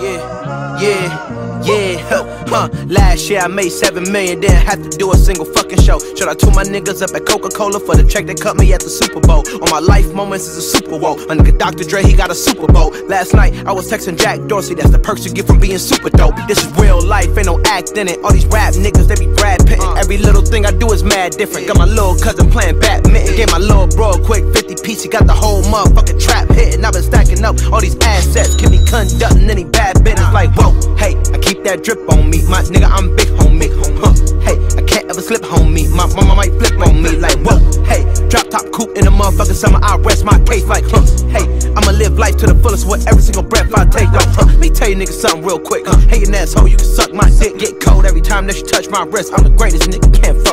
Yeah, yeah, yeah, huh. Last year I made seven million, didn't have to do a single fucking show. Should I told my niggas up at Coca Cola for the check that cut me at the Super Bowl? On my life moments is a Super Bowl. My nigga Dr. Dre, he got a Super Bowl. Last night I was texting Jack Dorsey, that's the perks you get from being super dope. This is real life, ain't no act in it. All these rap niggas, they be Brad Pittin'. I is mad different. Got my little cousin playing badminton. Gave my little bro a quick 50 piece, he got the whole motherfucking trap hitting. I've been stacking up all these assets, keep me conducting any bad business. Like, whoa, hey, I keep that drip on me. My nigga, I'm big homie. Huh, hey, I can't ever slip homie. My mama might flip on me. Like, whoa, hey, drop top coupe in the motherfucking summer. I rest my case. Like, huh, hey, I'ma live life to the fullest with every single breath I take. Though, huh, let me tell you niggas something real quick. Huh, an asshole, you can suck my dick. Get cold every time that you touch my wrist. I'm the greatest nigga, can't fuck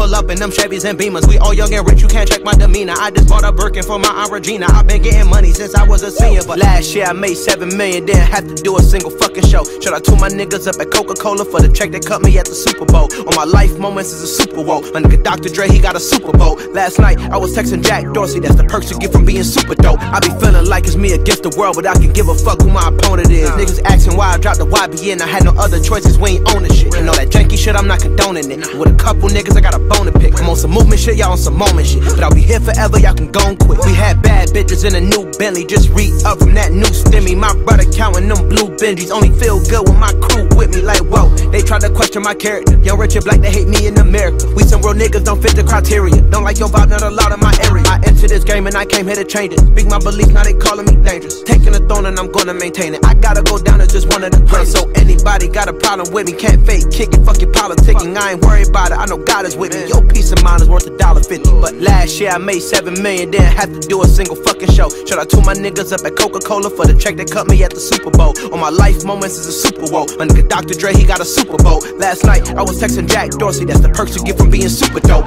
pull up in them Chevys and Beamers. We all young and rich, you can't check my demeanor. I just bought a Birkin for my Aunt Regina. I've been getting money since I was a senior, but last year I made seven million, didn't have to do a single fucking show. Should I told my niggas up at Coca Cola for the check that cut me at the Super Bowl? On my life moments is a Super Bowl. My nigga Dr. Dre, he got a Super Bowl. Last night I was texting Jack Dorsey, that's the perks you get from being super dope. I be feeling like it's me against the world, but I can give a fuck who my opponent is. Niggas asking why I dropped the YBN, I had no other choices, we ain't owning shit. And all that janky shit, I'm not condoning it. With a couple niggas, I got a bone to pick. I'm on some movement shit, y'all on some moment shit. But I'll be here forever, y'all can go and quit. We had bad bitches in a new Bentley, just re up from that new stimmy. My brother counting them blue Benjis, only feel good with my crew with me. Like, whoa, they try to question my character. Young rich and black, they hate me in America. We some real niggas, don't fit the criteria. Don't like your vibe, not a lot in my area. This game and I came here to change it. Speak my beliefs, now they calling me dangerous. Taking the throne and I'm gonna maintain it. I gotta go down as just one of the greats. So anybody got a problem with me, can't fake kick it, fuck your politicking. I ain't worried about it, I know God is with me. Your peace of mind is worth a dollar fifty. But last year I made seven million, didn't have to do a single fucking show. Should I to my niggas up at Coca Cola for the check that cut me at the Super Bowl? On my life moments is a Super Bowl. My nigga Dr. Dre, he got a Super Bowl. Last night I was texting Jack Dorsey, that's the perks you get from being super dope.